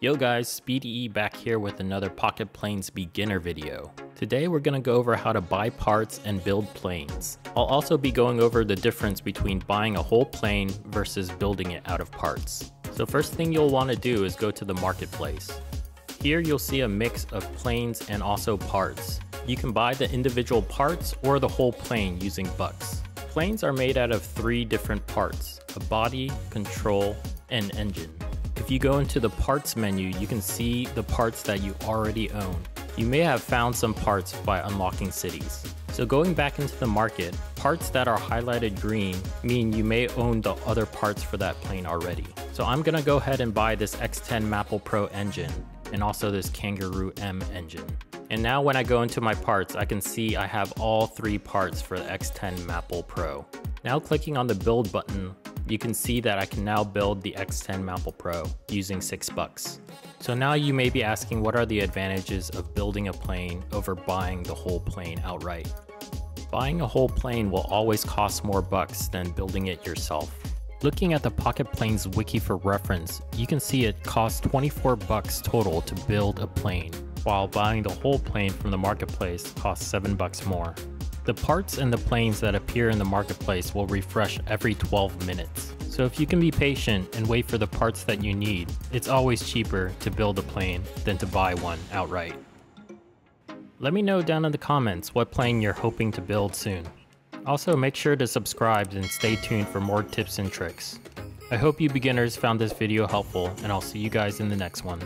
Yo guys, Speedy back here with another Pocket Planes beginner video. Today we're going to go over how to buy parts and build planes. I'll also be going over the difference between buying a whole plane versus building it out of parts. So first thing you'll want to do is go to the marketplace. Here you'll see a mix of planes and also parts. You can buy the individual parts or the whole plane using bucks. Planes are made out of three different parts, a body, control, and engine. If you go into the parts menu, you can see the parts that you already own. You may have found some parts by unlocking cities. So going back into the market, parts that are highlighted green mean you may own the other parts for that plane already. So I'm gonna go ahead and buy this X10 Maple Pro engine and also this Kangaroo M engine. And now when I go into my parts, I can see I have all three parts for the X10 Maple Pro. Now clicking on the build button, you can see that I can now build the X10 Maple Pro using 6 bucks. So now you may be asking what are the advantages of building a plane over buying the whole plane outright. Buying a whole plane will always cost more bucks than building it yourself. Looking at the Pocket Planes wiki for reference, you can see it costs 24 bucks total to build a plane, while buying the whole plane from the marketplace costs 7 bucks more. The parts and the planes that appear in the marketplace will refresh every 12 minutes. So if you can be patient and wait for the parts that you need, it's always cheaper to build a plane than to buy one outright. Let me know down in the comments what plane you're hoping to build soon. Also make sure to subscribe and stay tuned for more tips and tricks. I hope you beginners found this video helpful and I'll see you guys in the next one.